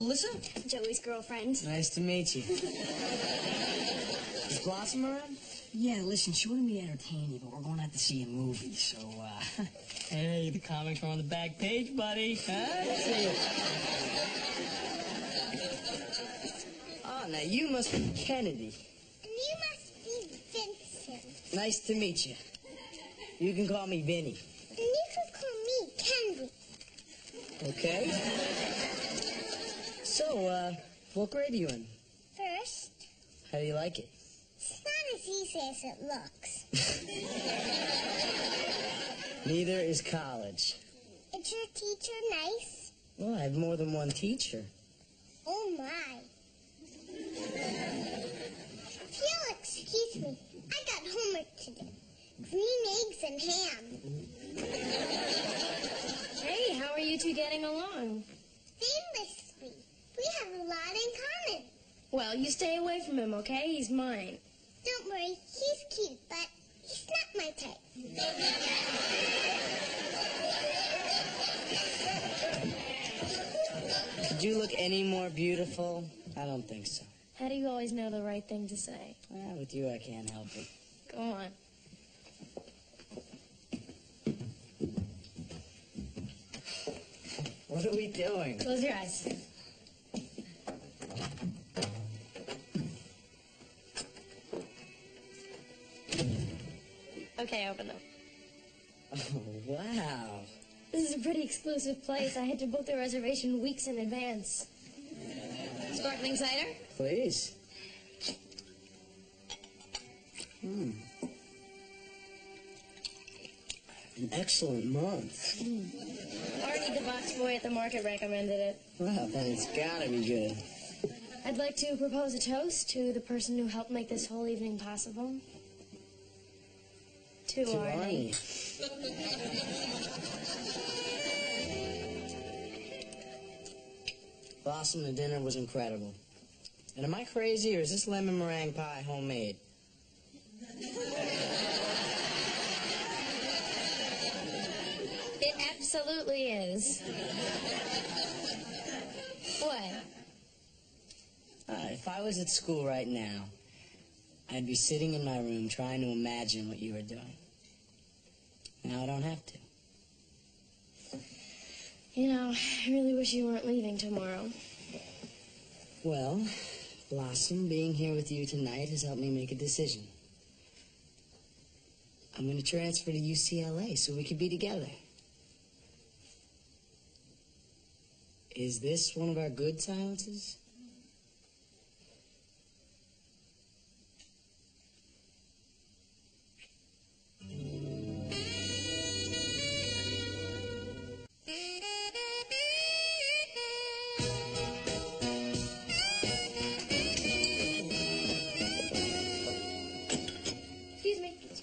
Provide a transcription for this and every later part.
Melissa? Joey's girlfriend. Nice to meet you. Is Blossom around? Yeah, listen, she wanted me to entertain you, but we're going out to see a movie, so, uh... Hey, the comics are on the back page, buddy. Huh? Oh, now you must be Kennedy. And you must be Vincent. Nice to meet you. You can call me Vinny. And you can call me Kennedy. Okay? So, uh, what grade are you in? First, How do you like it? it's not as easy as it looks. Neither is college. Is your teacher nice? Well, I have more than one teacher. Oh my. If you'll excuse me, I got homework to do. Green eggs and ham. Hey, how are you two getting along? Famously, we have a lot in. Well, you stay away from him, okay? He's mine. Don't worry, he's cute, but he's not my type. Could you look any more beautiful? I don't think so. How do you always know the right thing to say? Well, with you, I can't help it. Go on. What are we doing? Close your eyes. Okay, open them. Oh, wow. This is a pretty exclusive place. I had to book the reservation weeks in advance. Sparkling cider? Please. Hmm. An excellent month. Arnie, the box boy at the market, recommended it. Well, then it's gotta be good. I'd like to propose a toast to the person who helped make this whole evening possible. To, To Arnie. Arnie. Blossom, the dinner was incredible. And am I crazy, or is this lemon meringue pie homemade? It absolutely is. What? Uh, if I was at school right now, I'd be sitting in my room trying to imagine what you were doing. Now I don't have to. You know, I really wish you weren't leaving tomorrow. Well, Blossom, being here with you tonight has helped me make a decision. I'm going to transfer to UCLA so we can be together. Is this one of our good silences?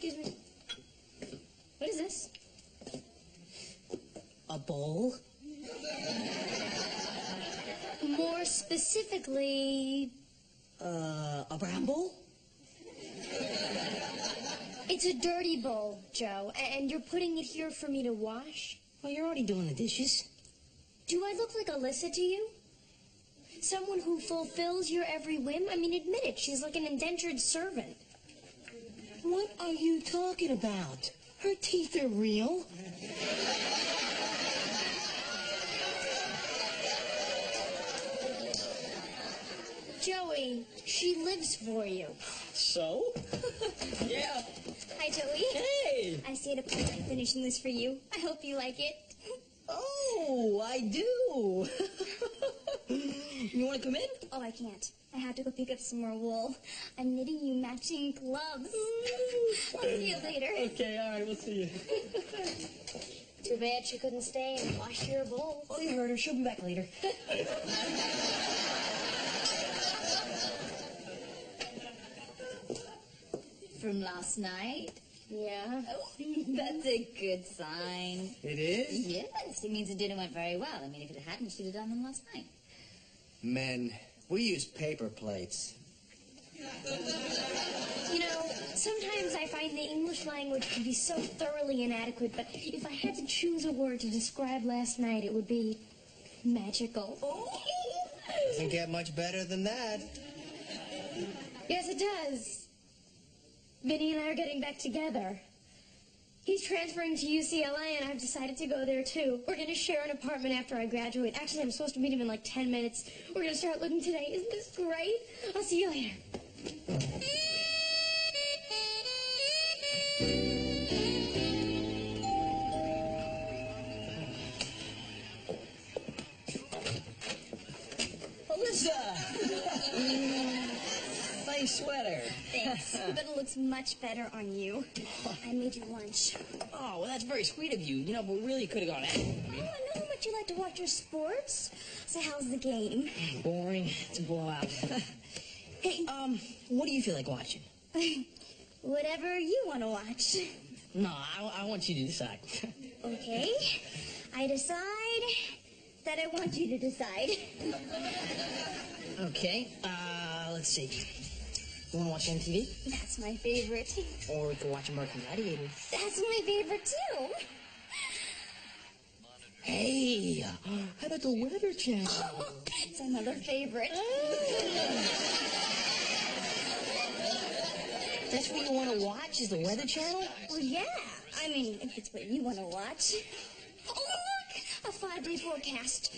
Excuse me. What is this? A bowl? More specifically, Uh, a bramble? it's a dirty bowl, Joe, and you're putting it here for me to wash? Well, you're already doing the dishes. Do I look like Alyssa to you? Someone who fulfills your every whim? I mean, admit it, she's like an indentured servant. What are you talking about? Her teeth are real. Joey, she lives for you. So? yeah. Hi, Joey. Hey! I stayed up late finishing this for you. I hope you like it. Oh, I do. you want to come in? Oh, I can't. I have to go pick up some more wool. I'm knitting you matching gloves. I'll see you later. Okay, all right, we'll see you. Too bad she couldn't stay and wash your bowl. Oh, you heard her. She'll be back later. From last night? Yeah. Oh, that's a good sign. It is? Yes, it means the dinner went very well. I mean, if it hadn't, she'd have done them last night. Men, we use paper plates. You know, sometimes I find the English language to be so thoroughly inadequate, but if I had to choose a word to describe last night, it would be magical. Doesn't get much better than that. Yes, it does. Vinny and I are getting back together. He's transferring to UCLA, and I've decided to go there too. We're to share an apartment after I graduate. Actually, I'm supposed to meet him in like 10 minutes. We're to start looking today. Isn't this great? I'll see you later. Alyssa! nice sweater. Thanks. but it looks much better on you. I made you lunch. Oh, well, that's very sweet of you. You know, but we really could have gone out. Oh, I know how much you like to watch your sports. So how's the game? Boring. It's a blowout. hey, um, what do you feel like watching? Whatever you want to watch. No, I, I want you to decide. Okay. I decide that I want you to decide. okay, uh, let's see. You want to watch MTV? That's my favorite. Or we could watch American Gladiator. That's my favorite too. Hey, how about the Weather Channel? it's another favorite. That's what you want to watch? Is the Weather Channel? Well, yeah. I mean, if it's what you want to watch. Oh, look! A five-day forecast.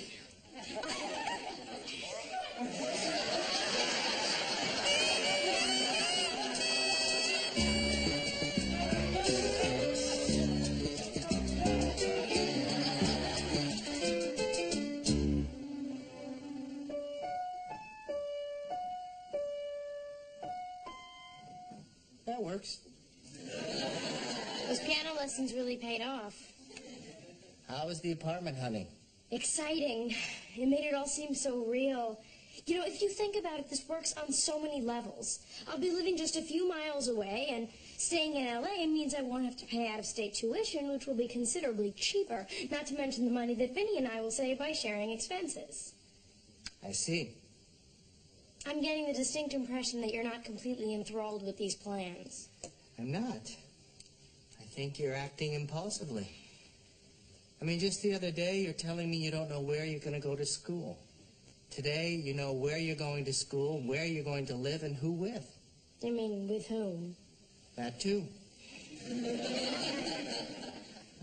Apartment hunting? Exciting. It made it all seem so real. You know, if you think about it, this works on so many levels. I'll be living just a few miles away, and staying in LA means I won't have to pay out of state tuition, which will be considerably cheaper, not to mention the money that Vinny and I will save by sharing expenses. I see. I'm getting the distinct impression that you're not completely enthralled with these plans. I'm not. I think you're acting impulsively. I mean, just the other day, you're telling me you don't know where you're going to go to school. Today, you know where you're going to school, where you're going to live, and who with. I mean, with whom? That too.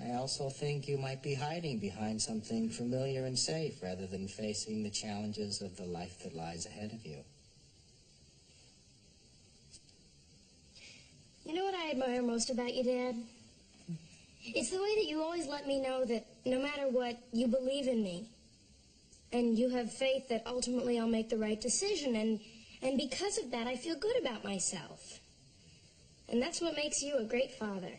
I also think you might be hiding behind something familiar and safe rather than facing the challenges of the life that lies ahead of you. You know what I admire most about you, Dad? It's the way that you always let me know that no matter what, you believe in me. And you have faith that ultimately I'll make the right decision. And, and because of that, I feel good about myself. And that's what makes you a great father.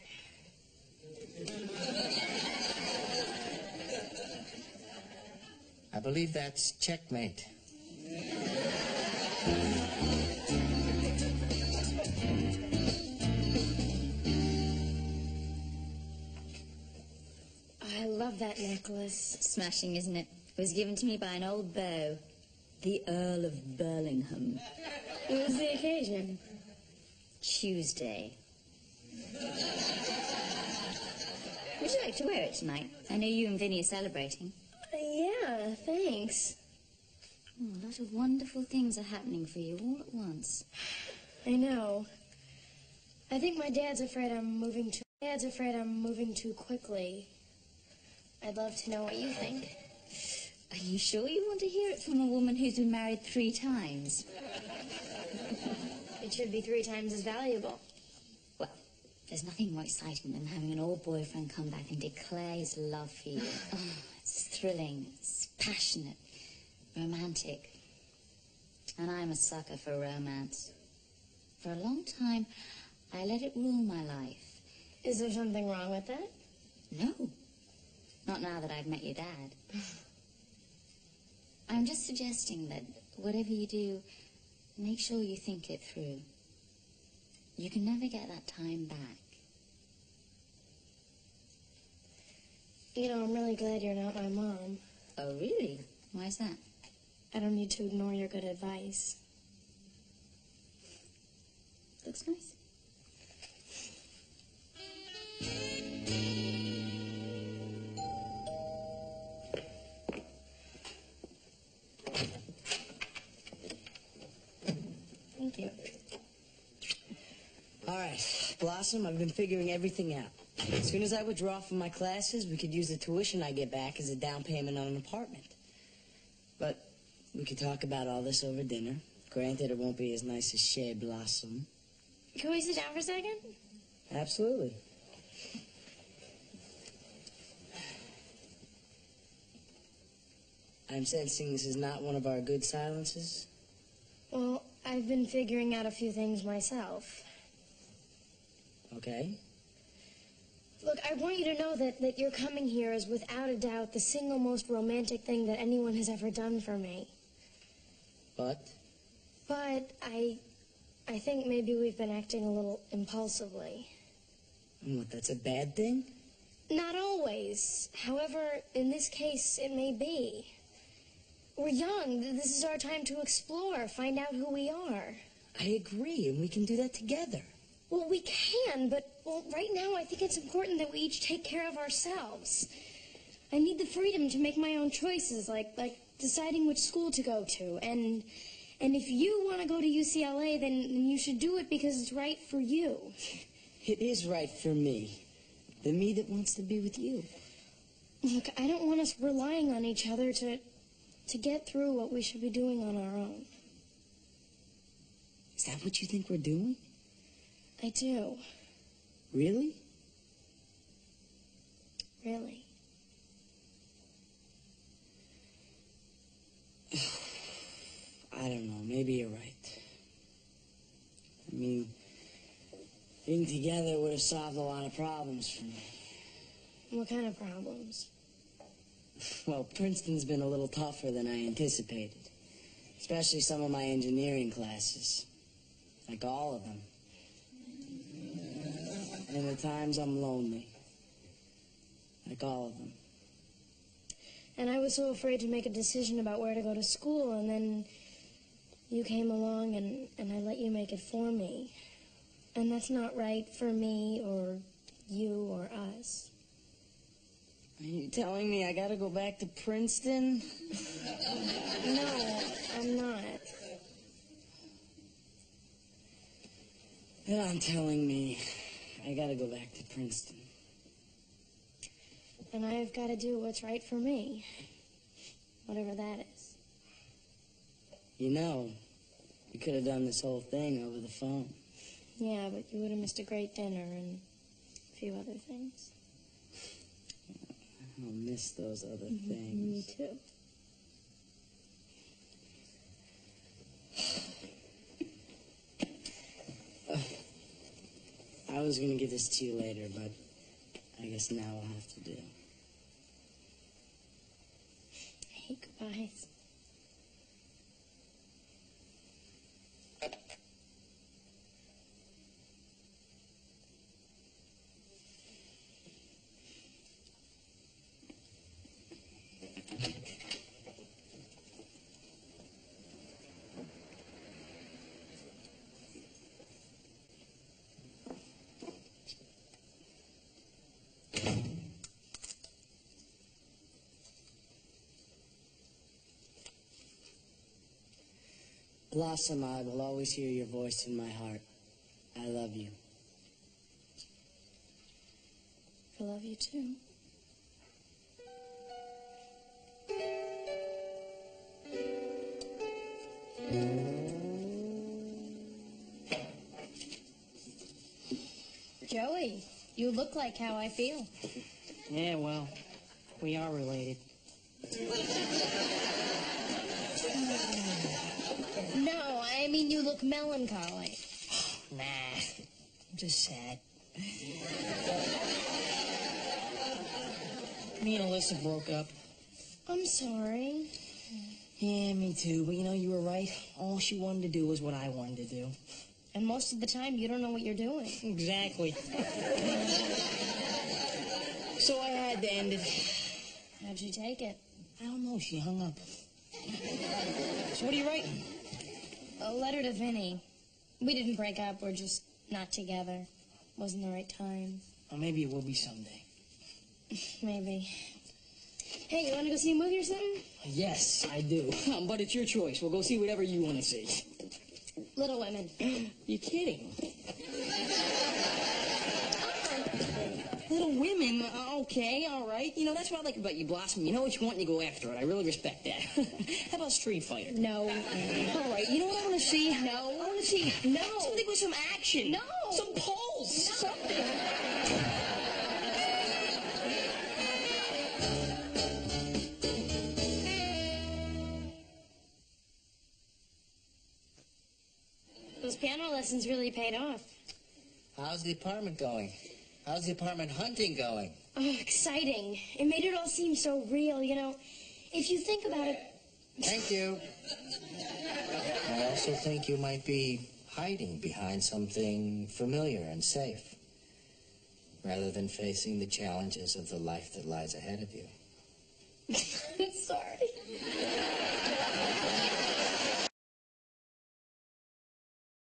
I believe that's checkmate. Love that necklace. Smashing, isn't it? It was given to me by an old beau, the Earl of Burlingham. What was the occasion? Tuesday. Would you like to wear it tonight? I know you and Vinny are celebrating. Uh, yeah, thanks. Oh, a lot of wonderful things are happening for you all at once. I know. I think my dad's afraid I'm moving too. Dad's afraid I'm moving too quickly. I'd love to know what you think. Are you sure you want to hear it from a woman who's been married three times? It should be three times as valuable. Well, there's nothing more exciting than having an old boyfriend come back and declare his love for you. Oh, it's thrilling, it's passionate, romantic. And I'm a sucker for romance. For a long time, I let it rule my life. Is there something wrong with that? No. Not now that I've met your dad. I'm just suggesting that whatever you do, make sure you think it through. You can never get that time back. You know, I'm really glad you're not my mom. Oh, really? Why is that? I don't need to ignore your good advice. Looks nice. All right, Blossom, I've been figuring everything out. As soon as I withdraw from my classes, we could use the tuition I get back as a down payment on an apartment. But we could talk about all this over dinner. Granted, it won't be as nice as Chez Blossom. Can we sit down for a second? Absolutely. I'm sensing this is not one of our good silences. Well, I've been figuring out a few things myself. Okay? Look, I want you to know that, that your coming here is without a doubt the single most romantic thing that anyone has ever done for me. But But I I think maybe we've been acting a little impulsively. what, that's a bad thing? Not always. However, in this case, it may be. We're young. This is our time to explore, find out who we are. I agree, and we can do that together. Well, we can, but well, right now I think it's important that we each take care of ourselves. I need the freedom to make my own choices, like like deciding which school to go to, and and if you want to go to UCLA, then, then you should do it because it's right for you. It is right for me. The me that wants to be with you. Look, I don't want us relying on each other to to get through what we should be doing on our own. Is that what you think we're doing? I do, Really? really. I don't know. Maybe you're right. I mean, being together would have solved a lot of problems for me. What kind of problems? Well, Princeton's been a little tougher than I anticipated. Especially some of my engineering classes. Like all of them. And at times I'm lonely. Like all of them. And I was so afraid to make a decision about where to go to school, and then you came along and, and I let you make it for me. And that's not right for me or you or us. Are you telling me I gotta go back to Princeton? No, I'm not. Then I'm telling me I gotta go back to Princeton. And I've got to do what's right for me. Whatever that is. You know, we could have done this whole thing over the phone. Yeah, but you would have missed a great dinner and a few other things. I'll miss those other mm-hmm. Me things. Me too. I was gonna give this to you later, but I guess now I'll have to do. Hey, goodbyes. Blossom, I will always hear your voice in my heart. I love you. I love you too. Joey, you look like how I feel. Yeah, well, we are related. No, I mean you look melancholy. Nah, I'm just sad. Me and Alyssa broke up. I'm sorry. Yeah, me too. But you know, you were right. All she wanted to do was what I wanted to do. And most of the time, you don't know what you're doing. Exactly. so I had to end it. How'd you take it? I don't know. She hung up. So what are you writing? A letter to Vinny. We didn't break up. We're just not together. Wasn't the right time. Or maybe it will be someday. Maybe. Hey, you want to go see a movie or something? Yes, I do. but it's your choice. We'll go see whatever you want to see. Little Women. You're kidding? Okay, all right. You know, that's what I like about you, Blossom. You know what you want and you go after it. I really respect that. How about Street Fighter? No. All right, you know what I want to see? No. I want to see No. something with some action. No. Some pulse. No. Something. Those piano lessons really paid off. How's the apartment going? How's the apartment hunting going? Oh, exciting. It made it all seem so real, you know. If you think about it, Thank you. I also think you might be hiding behind something familiar and safe, rather than facing the challenges of the life that lies ahead of you. I'm sorry.